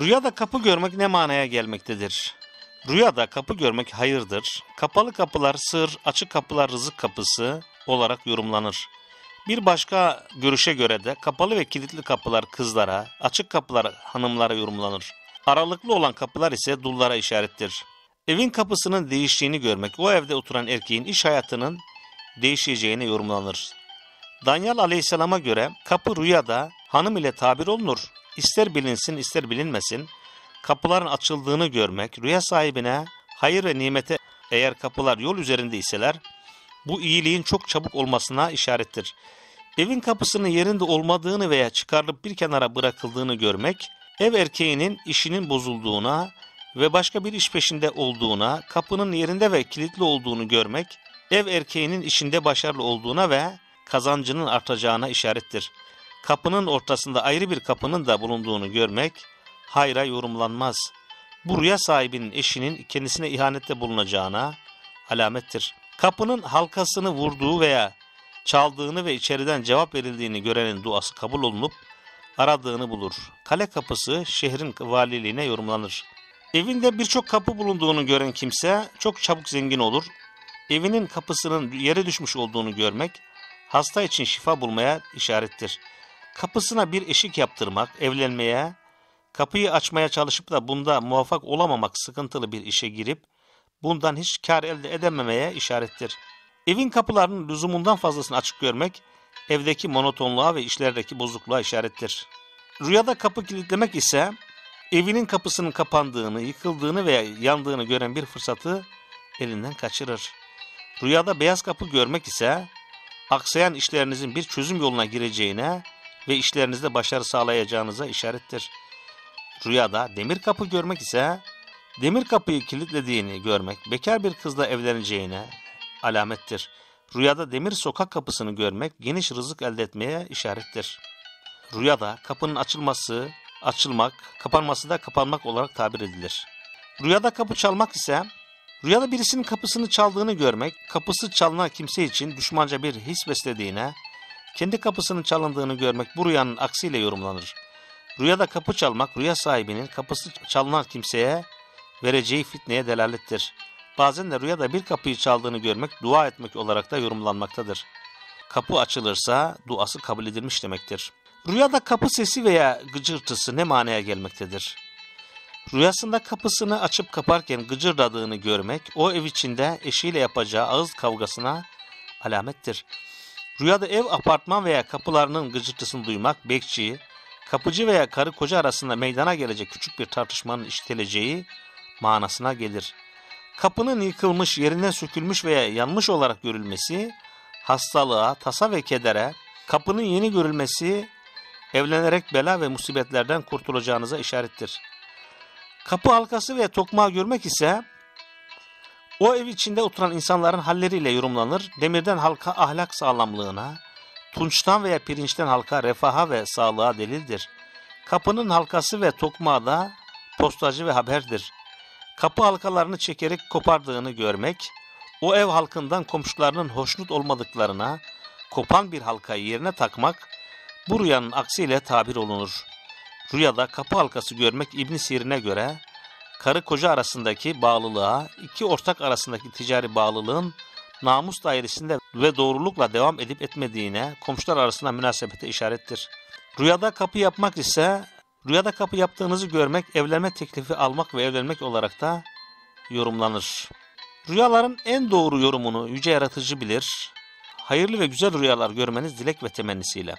Rüyada kapı görmek ne manaya gelmektedir? Rüyada kapı görmek hayırdır. Kapalı kapılar sır, açık kapılar rızık kapısı olarak yorumlanır. Bir başka görüşe göre de kapalı ve kilitli kapılar kızlara, açık kapılar hanımlara yorumlanır. Aralıklı olan kapılar ise dullara işarettir. Evin kapısının değiştiğini görmek, o evde oturan erkeğin iş hayatının değişeceğine yorumlanır. Danyal aleyhisselama göre kapı rüyada hanım ile tabir olunur. İster bilinsin ister bilinmesin kapıların açıldığını görmek rüya sahibine hayır ve nimete eğer kapılar yol üzerinde iseler bu iyiliğin çok çabuk olmasına işarettir. Evin kapısının yerinde olmadığını veya çıkarılıp bir kenara bırakıldığını görmek ev erkeğinin işinin bozulduğuna ve başka bir iş peşinde olduğuna, kapının yerinde ve kilitli olduğunu görmek ev erkeğinin işinde başarılı olduğuna ve kazancının artacağına işarettir. Kapının ortasında ayrı bir kapının da bulunduğunu görmek hayra yorumlanmaz. Bu rüya sahibinin eşinin kendisine ihanette bulunacağına alamettir. Kapının halkasını vurduğu veya çaldığını ve içeriden cevap verildiğini görenin duası kabul olunup aradığını bulur. Kale kapısı şehrin valiliğine yorumlanır. Evinde birçok kapı bulunduğunu gören kimse çok çabuk zengin olur. Evinin kapısının yere düşmüş olduğunu görmek hasta için şifa bulmaya işarettir. Kapısına bir eşik yaptırmak, evlenmeye, kapıyı açmaya çalışıp da bunda muvaffak olamamak sıkıntılı bir işe girip bundan hiç kar elde edememeye işarettir. Evin kapılarının lüzumundan fazlasını açık görmek evdeki monotonluğa ve işlerdeki bozukluğa işarettir. Rüyada kapı kilitlemek ise evinin kapısının kapandığını, yıkıldığını veya yandığını gören bir fırsatı elinden kaçırır. Rüyada beyaz kapı görmek ise aksayan işlerinizin bir çözüm yoluna gireceğine ve işlerinizde başarı sağlayacağınıza işarettir. Rüyada demir kapı görmek ise demir kapıyı kilitlediğini görmek bekar bir kızla evleneceğine alamettir. Rüyada demir sokak kapısını görmek geniş rızık elde etmeye işarettir. Rüyada kapının açılması, açılmak, kapanması da kapanmak olarak tabir edilir. Rüyada kapı çalmak ise rüyada birisinin kapısını çaldığını görmek, kapısı çalınan kimse için düşmanca bir his beslediğine, kendi kapısının çalındığını görmek bu rüyanın aksiyle yorumlanır. Rüyada kapı çalmak rüya sahibinin kapısı çalınan kimseye vereceği fitneye delalettir. Bazen de rüyada bir kapıyı çaldığını görmek dua etmek olarak da yorumlanmaktadır. Kapı açılırsa duası kabul edilmiş demektir. Rüyada kapı sesi veya gıcırtısı ne manaya gelmektedir? Rüyasında kapısını açıp kaparken gıcırdadığını görmek o ev içinde eşiyle yapacağı ağız kavgasına alamettir. Rüyada ev, apartman veya kapılarının gıcırtısını duymak bekçi, kapıcı veya karı koca arasında meydana gelecek küçük bir tartışmanın işiteleceği manasına gelir. Kapının yıkılmış, yerinden sökülmüş veya yanmış olarak görülmesi, hastalığa, tasa ve kedere, kapının yeni görülmesi, evlenerek bela ve musibetlerden kurtulacağınıza işarettir. Kapı halkası ve tokmağı görmek ise, o ev içinde oturan insanların halleriyle yorumlanır, demirden halka ahlak sağlamlığına, tunçtan veya pirinçten halka refaha ve sağlığa delildir. Kapının halkası ve tokmağı da postacı ve haberdir. Kapı halkalarını çekerek kopardığını görmek, o ev halkından komşularının hoşnut olmadıklarına kopan bir halkayı yerine takmak, bu rüyanın aksiyle tabir olunur. Rüyada kapı halkası görmek İbn Sirin'e göre, karı koca arasındaki bağlılığa, iki ortak arasındaki ticari bağlılığın namus dairesinde ve doğrulukla devam edip etmediğine, komşular arasında münasebete işarettir. Rüyada kapı yapmak ise, rüyada kapı yaptığınızı görmek, evlenme teklifi almak ve evlenmek olarak da yorumlanır. Rüyaların en doğru yorumunu yüce yaratıcı bilir. Hayırlı ve güzel rüyalar görmeniz dilek ve temennisiyle.